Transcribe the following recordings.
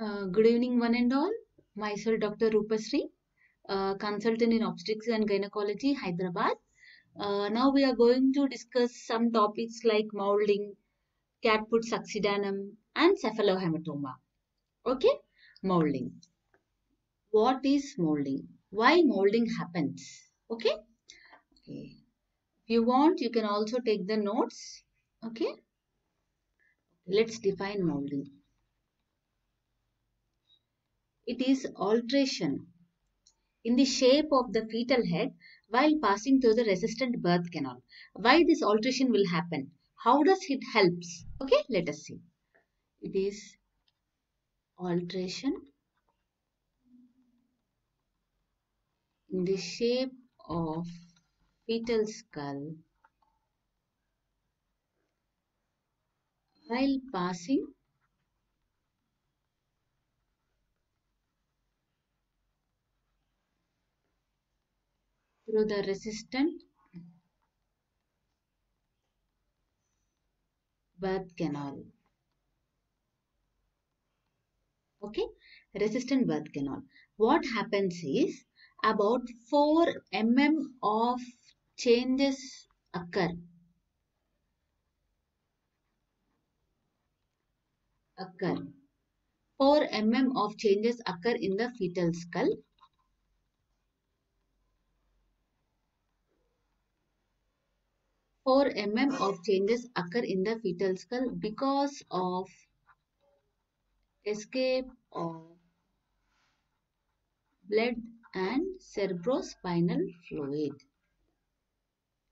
Uh, good evening, one and all. Myself, Dr. Roopasree, uh, consultant in obstetrics and gynecology, Hyderabad. Uh, now we are going to discuss some topics like molding, caput succedaneum, and cephalohematoma. Okay, molding. What is molding? Why molding happens? Okay. Okay. If you want, you can also take the notes. Okay. Let's define molding. It is alteration in the shape of the fetal head while passing through the resistant birth canal. Why this alteration will happen? How does it helps? Okay, let us see. It is alteration in the shape of fetal skull while passing through the resistant birth canal. Okay, resistant birth canal. What happens is about 4 mm of changes occur. Occur. 4 mm of changes occur in the fetal skull. Four mm of changes occur in the fetal skull because of escape of blood and cerebrospinal fluid.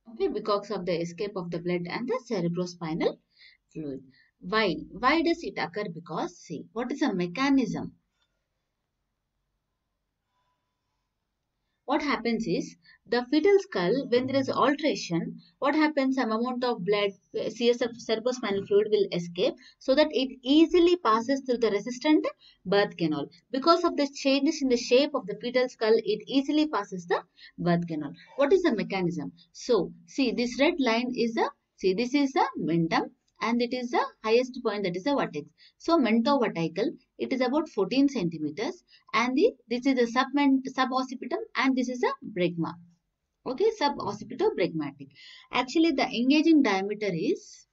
Okay, because of the escape of the blood and the cerebrospinal fluid. Why? Why does it occur? Because see, what is the mechanism? What happens is the fetal skull, when there is alteration, what happens? Some amount of blood, CSF, cerebrospinal fluid will escape so that it easily passes through the resistant birth canal. Because of the changes in the shape of the fetal skull, it easily passes the birth canal. What is the mechanism? So, see this red line is the, see this is the mentum and it is the highest point that is the vertex. So, mentovertical, it is about 14 centimeters and the, this is the sub suboccipitum and this is the bregma. Okay, suboccipitobregmatic. Actually, the engaging diameter is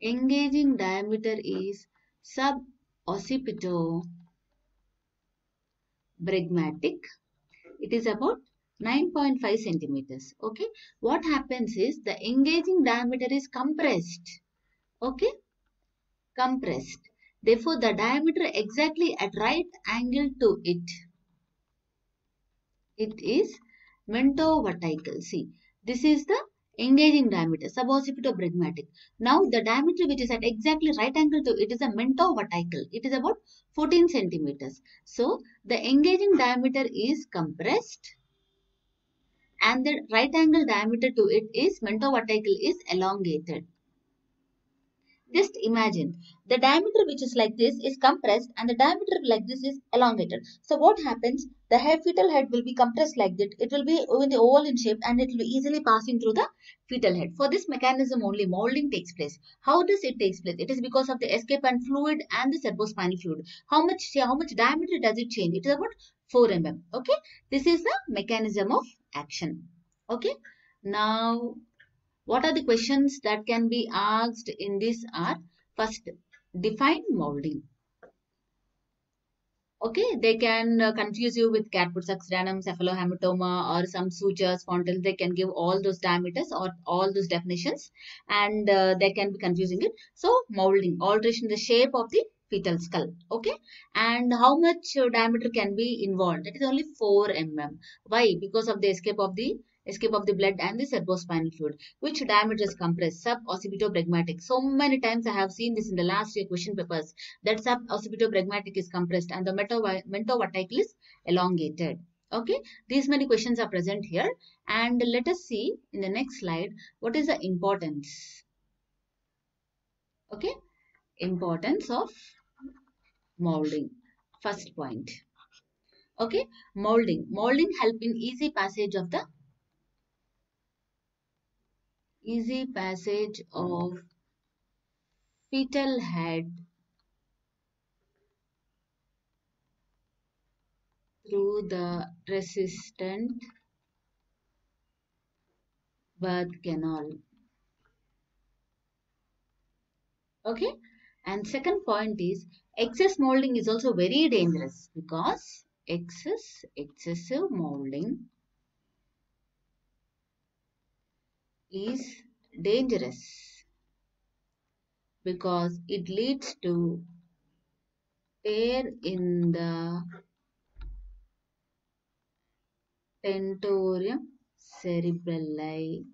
engaging diameter is suboccipitobregmatic. It is about 9.5 centimeters. Okay. What happens is the engaging diameter is compressed. Okay. Compressed. Therefore, the diameter exactly at right angle to it. It is mentovertical. See, this is the engaging diameter, suboccipitobregmatic. Now, the diameter which is at exactly right angle to it is a mentovertical. It is about 14 centimeters. So, the engaging diameter is compressed and the right angle diameter to it is mentovertical is elongated. Just imagine the diameter which is like this is compressed and the diameter like this is elongated. So what happens? The head fetal head will be compressed like that. It will be in the oval in shape and it will be easily passing through the fetal head. For this mechanism only molding takes place. How does it takes place? It is because of the escape and fluid and the cerebrospinal fluid. How much how much diameter does it change? It is about 4 mm. Okay. This is the mechanism of action. Okay. Now what are the questions that can be asked in this are first define molding. Okay, they can uh, confuse you with caput succedaneum, cephalohematoma or some sutures, fontils. They can give all those diameters or all those definitions and uh, they can be confusing it. So, molding, alteration the shape of the fetal skull. Okay, and how much uh, diameter can be involved? That is only 4 mm. Why? Because of the escape of the escape of the blood and the cerebrospinal fluid, which diameter is compressed, suboccipitobregmatic. So many times I have seen this in the last year question papers that suboccipitobregmatic is compressed and the mentovertical is elongated. Okay, these many questions are present here and let us see in the next slide what is the importance. Okay, importance of molding. First point. Okay, molding. Molding help in easy passage of the easy passage of fetal head through the resistant birth canal. Okay. And second point is excess molding is also very dangerous because excess excessive molding is dangerous because it leads to tear in the tentorium cerebelli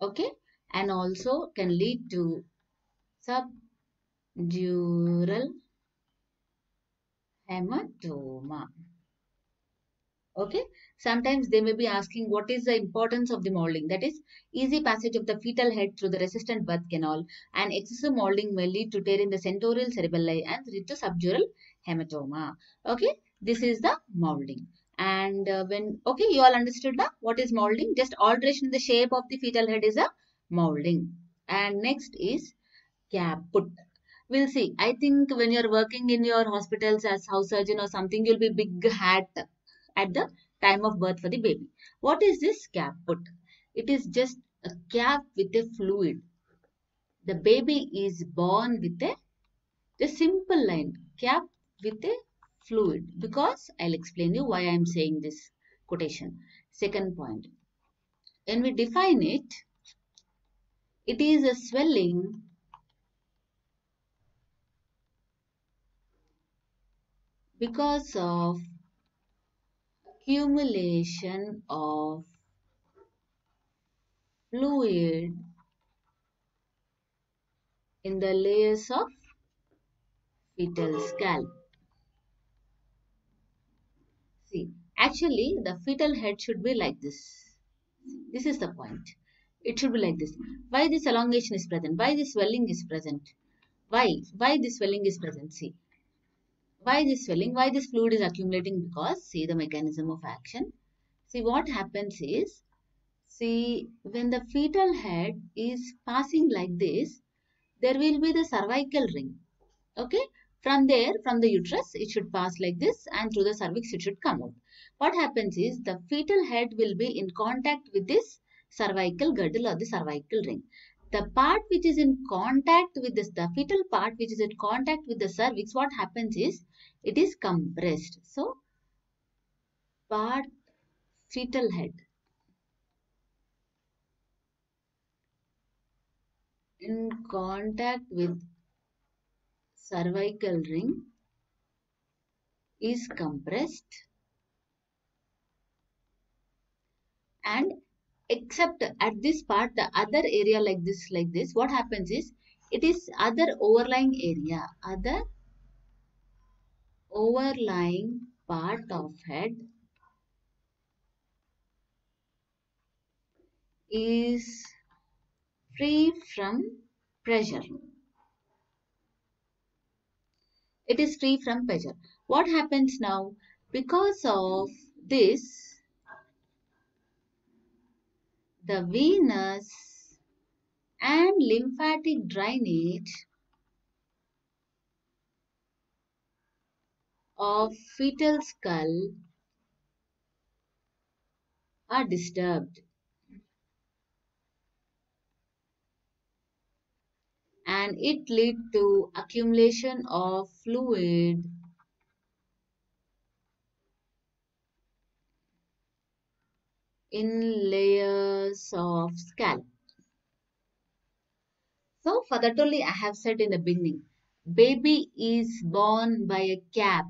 okay? And also can lead to subdural hematoma okay? Sometimes they may be asking what is the importance of the molding. That is easy passage of the fetal head through the resistant birth canal and excessive molding may lead to tear in the tentorium cerebelli and lead to subdural hematoma. Okay? This is the molding. And uh, when okay you all understood the what is molding? Just alteration in the shape of the fetal head is a molding. And next is caput we'll see. I think when you're working in your hospitals as house surgeon or something you'll be big hat at the time of birth for the baby what is this caput it is just a cap with a fluid the baby is born with a the simple line cap with a fluid because I'll explain you why I am saying this quotation. Second point. When we define it, it is a swelling because of accumulation of fluid in the layers of fetal scalp. See, actually the fetal head should be like this. This is the point. It should be like this. Why this elongation is present? Why this swelling is present? Why? Why this swelling is present? See. Why this swelling? Why this fluid is accumulating? Because see the mechanism of action. See what happens is, see when the fetal head is passing like this, there will be the cervical ring. Okay. From there, from the uterus, it should pass like this and through the cervix, it should come out. What happens is the fetal head will be in contact with this cervical girdle or the cervical ring. The part which is in contact with this, the fetal part which is in contact with the cervix, what happens is it is compressed. So, part fetal head in contact with cervical ring is compressed and except at this part the other area like this like this what happens is it is other overlying area other overlying part of head is free from pressure it is free from pressure. What happens now? Because of this, the venous and lymphatic drainage of fetal skull are disturbed. and it lead to accumulation of fluid in layers of scalp. So for that only I have said in the beginning, baby is born by a cap.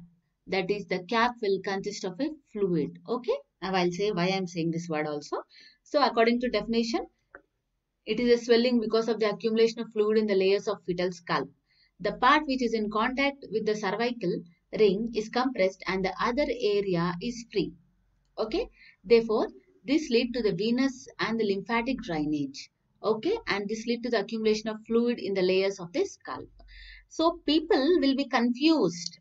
That is the cap will consist of a fluid. Okay. Now I'll say why I am saying this word also. So according to definition, it is a swelling because of the accumulation of fluid in the layers of fetal scalp. The part which is in contact with the cervical ring is compressed and the other area is free. Okay. Therefore, this lead to the venous and the lymphatic drainage. Okay. And this lead to the accumulation of fluid in the layers of the scalp. So, people will be confused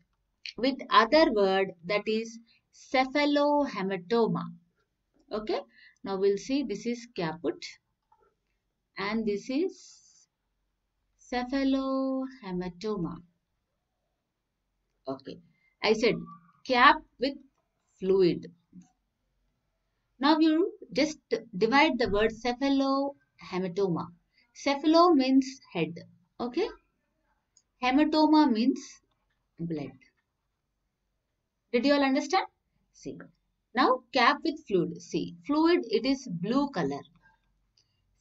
with other word that is cephalohematoma. Okay. Now, we'll see this is caput and this is cephalohematoma. Okay. I said cap with fluid. Now you just divide the word cephalohematoma. Cephalo means head. Okay. Hematoma means blood. Did you all understand? See. Now cap with fluid. See. Fluid it is blue color.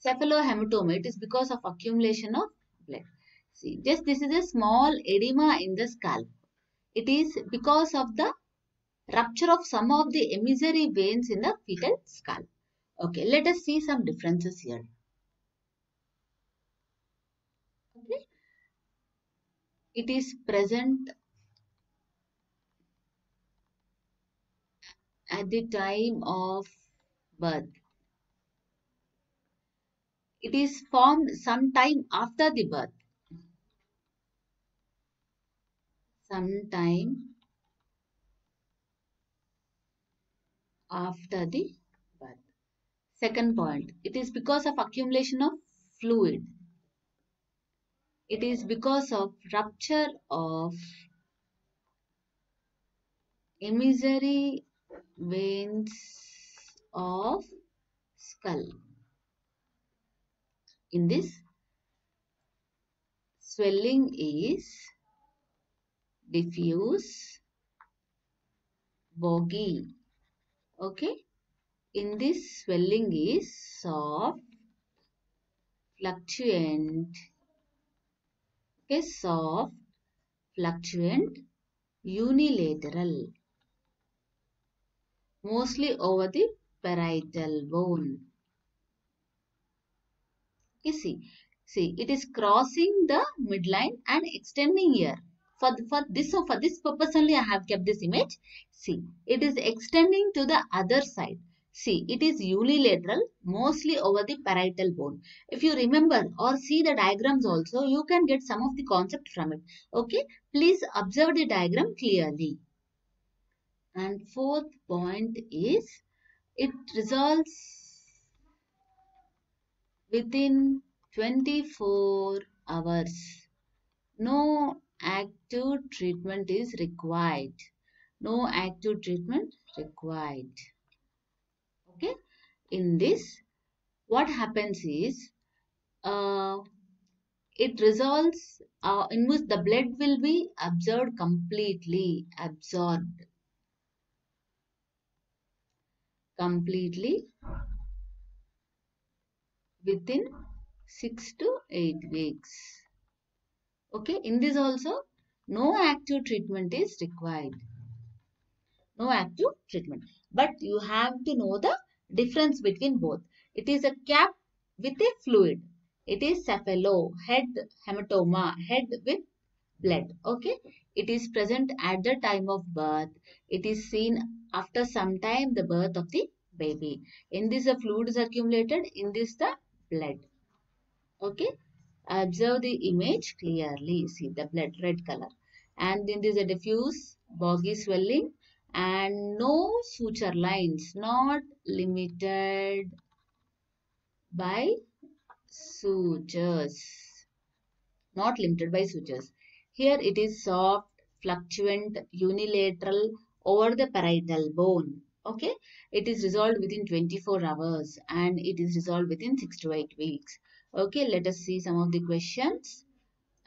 Cephalohematoma it is because of accumulation of blood. See. Just this is a small edema in the scalp. It is because of the rupture of some of the emissary veins in the fetal skull. Okay, let us see some differences here. Okay. It is present at the time of birth. It is formed sometime after the birth. Sometime after the birth. Second point, it is because of accumulation of fluid. It is because of rupture of emissary veins of skull. In this, swelling is diffuse, boggy. Okay. In this, swelling is soft, fluctuant. Okay, soft, fluctuant, unilateral mostly over the parietal bone. You see, see, it is crossing the midline and extending here. For, for this so for this purpose only I have kept this image. See, it is extending to the other side. See, it is unilateral, mostly over the parietal bone. If you remember or see the diagrams also, you can get some of the concept from it. Okay, please observe the diagram clearly. And fourth point is it resolves within 24 hours. No active treatment is required. No active treatment required. Okay. In this, what happens is, uh, it resolves uh, in which the blood will be absorbed completely, absorbed completely within 6 to 8 weeks. Okay, in this also no active treatment is required. No active treatment. But you have to know the difference between both. It is a cap with a fluid. It is cephalo, head hematoma, head with blood. Okay, it is present at the time of birth. It is seen after some time the birth of the baby. In this the fluid is accumulated, in this the blood. Okay. Observe the image clearly. See the blood red color. And then there is a diffuse boggy swelling and no suture lines not limited by sutures. Not limited by sutures. Here it is soft, fluctuant, unilateral over the parietal bone. Okay. It is resolved within 24 hours and it is resolved within 6 to 8 weeks. Okay. Let us see some of the questions.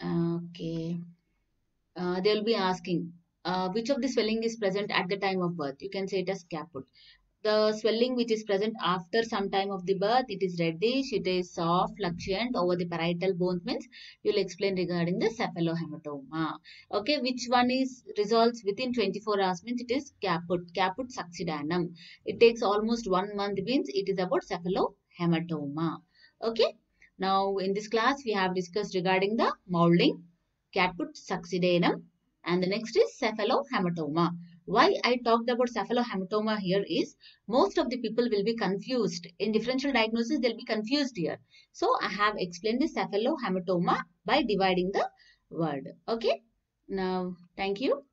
Okay. Uh, they will be asking uh, which of the swelling is present at the time of birth. You can say it as caput the swelling which is present after some time of the birth it is reddish it is soft fluctuant over the parietal bone means you will explain regarding the cephalohematoma okay which one is resolves within 24 hours means it is caput caput succedaneum it takes almost one month means it is about cephalohematoma okay now in this class we have discussed regarding the molding caput succedaneum and the next is cephalohematoma why I talked about cephalohematoma here is most of the people will be confused. In differential diagnosis, they'll be confused here. So, I have explained the cephalohematoma by dividing the word. Okay. Now, thank you.